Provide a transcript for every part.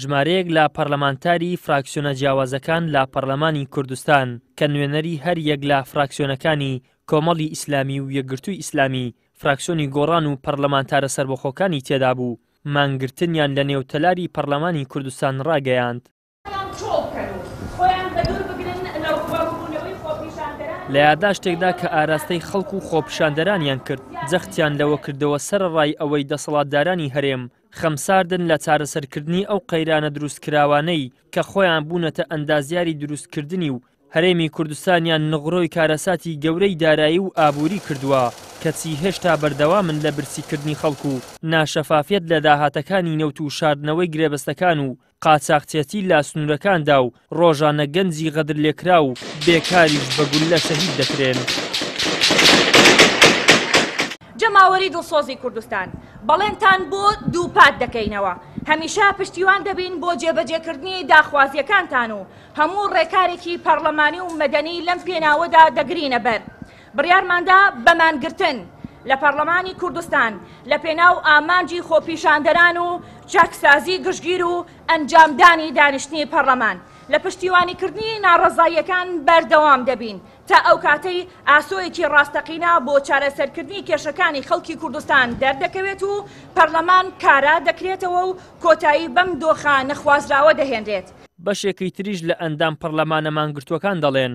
ژمارەیەک لە پەرلەمانتاری فراکسیۆنە جیاوازەکان لە پەرلەمانی کوردستان کە نوێنەری هەر یەک لە فراکسیۆنەکانی کۆمەڵی ئیسلامی و یەکگرتووی ئیسلامی فراکسیۆنی گۆڕان و پەرلەمانتارە سەربەخۆکانی تێدابوو مانگرتنیان لە نێو تەلاری پەرلەمانی کوردستان ڕاگەیاند. کۆنترۆڵ بکەن و خۆیان بەدوور بگرن لە ڕووبەڕووبوونەوەی خۆپیشاندەران. لە یاداشتێکدا کە ئاراستەی خەڵک و خۆپیشاندەرانیان کرد، جەختیان لەوە کردەوە سەرەڕای ئەوەی دەسەڵاتدارانی هەرێم خەمساردن لە چارەسەرکردنی ئەو قەیرانە دروستکراوانەی کە خۆیان بوونەتە ئەندازیاری دروستکردنی و هەرێمی کوردستانیان نغرۆی کارەساتی گەورەی دارایی و ئابووری کردووە، کەچی هێشتا بەردەوامن لە برسیکردنی خەڵک و ناشەفافیەت لە داهاتەکانی نەوت و شاردنەوەی گرێبەستەکان و قاچاخچێتی لە سنوورەکاندا و ڕۆژانە گەنجی غەدرلێکراو و بێکاریش بە گوللە شەهید دەکرێن. جەماوەری دڵسۆزی کوردستان، بەڵێنتان بۆ دووپات دەکەینەوە هەمیشە پشتیوان دەبین بۆ جێبەجێکردنی داخوازییەکانتان و هەموو ڕێکارێکی پەڕلەمانی و مەدەنی لەم پێناوەدا دەگرینەبەر. بڕیارماندا بە مانگرتن لە پەڕڵەمانی کوردستان لە پێناو ئامانجی خۆپیشاندەران و چاکسازی گشتگیر و ئەنجامدانی دانیشتنی پەڕڵەمان لە پشتیوانیکردنی ناڕەزاییەکان بەردەوام دەبین تا ئەو کاتەی ئاسۆیەکی ڕاستەقینە بۆ چارەسەرکردنی کێشەکانی خەڵکی کوردستان دەردەکەوێت و پەڕڵەمان کارا دەکرێتەوە و کۆتایی بەم دۆخە نەخوازراوە دەهێنرێت. بەشێکی تریش لە ئەندام پەڕڵەمانە مانگرتووەکان دەڵێن،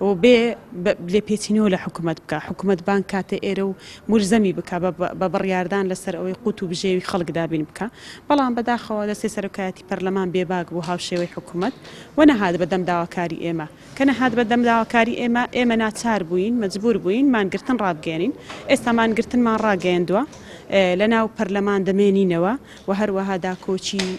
و بێ لێپێچینەوە لە حکومەت بکا، حکومەت بانگ کاتە ئێرە و مولزەمی بکا بە بڕیاردان لە سەر ئەوەی قوت و بژێوی خەڵک دابین بکا، بەڵام بە داخەوە دەستەی سەرۆکایەتی پەرلەمان بێ باک بوو هاوشێوەی حکومەت و نەهات بە دەم داواکاری ئێمە، کە نەهات بە دەم داواکاری ئێمە، ئێمە ناچار بووین، مەجبوور بووین مانگرتن ڕابگەیەنین، ئێستا مانگرتنمان ڕاگەیەندوە لە ناو پەرلەمان دەمێنینەوە و هەروەها داکۆکی.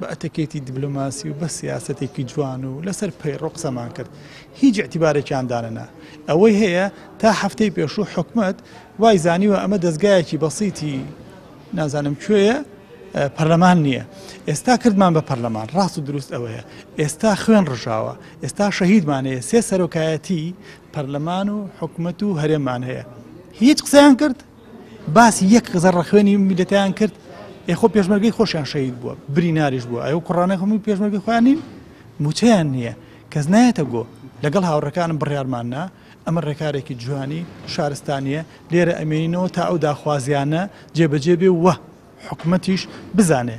بە ئەتەکێتی دیبلۆماسی و بە سیاسەتێکی جوان و لەسەر پەیڕەو قسەمان کرد. هیچ ئیعتیبارێکیان دانەنا. ئەوەی هەیە تا هەفتەی پێشوو حکومەت وای زانیوە ئەمە دەزگایەکی بەسیتی نازانم کوێیە، پەرلەمان نییە. ئێستا کردمان بە پەرلەمان. ڕاست و دروست ئەوەیە. ئێستا خوێن ڕژاوە. ئێستا شەهیدمان هەیە. سێ سەرۆکایەتیی پەرلەمان و حکومەت و هەرێممان هەیە. هیچ قسەیان کرد؟ باسی یەک زەڕە خوێنی میلەتیان کرد ئێ خۆ پێشمەرگەی خۆشیان شەهید بووە بریناریش بووە ئەو کوڕانە هەمووی پێشمەرگەی خۆیان نین موچەیان نییە کەس نایەتە گۆ لەگەڵ هاوڕەکانم بڕیارمان نا ئەمە ڕێکارێکی جوانی شارستانیە لێرە ئەمێنینەوە تا ئەو داخوازیانە جێبەجێ بێ وە حکومەتیش بزانێ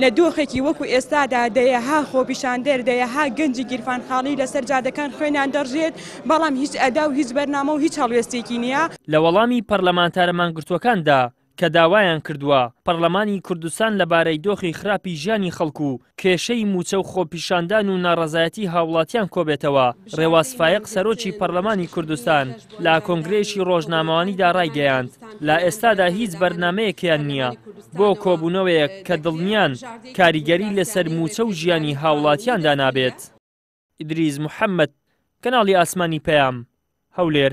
لە دۆخێکی وەکو ئێستادا دەیەها خۆپیشاندەر، دەیەها گەنجی گیرفانخاڵی لەسەر جادەکان خوێنیان دەڕژێت، بەڵام هیچ ئەدا و هیچ بەرنامە و هیچ هەڵوێستێکی نییە. لە وەڵامی پەرلەمانتارە مانگرتووەکاندا کە داوایان کردووە پەرلەمانی کوردستان لەبارەی دۆخی خراپی ژیانی خەڵک و کێشەی مووچە و خۆپیشاندان و ناڕەزایەتی هاوڵاتیان کۆبێتەوە، رێواز فایەق سەرۆکی پەرلەمانی کوردستان لە کۆنگرەیەکی رۆژنامەوانیدا رایگەیاند لە ئێستادا هیچ بەرنامەیەکیان نییە. بۆ کۆبوونەوەیەک کە دڵنیان کاریگەری لەسەر مووچە و ژیانی هاوڵاتیاندا نابێت. ئیدریس محەمەد، کەناڵی ئاسمانی پەیام، هەولێر.